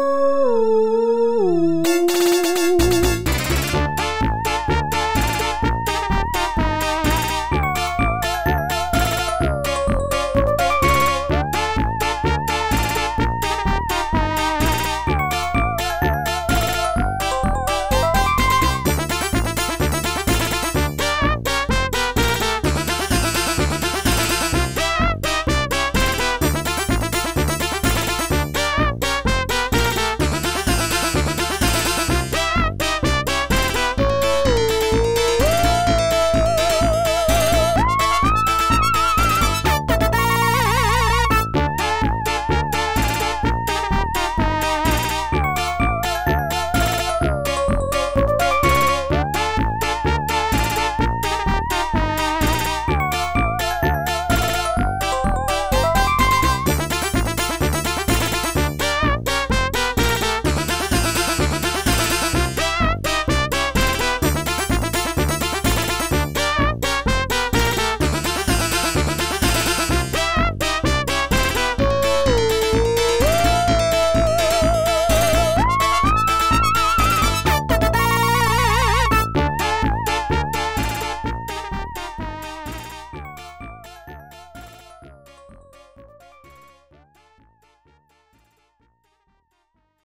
Ooh.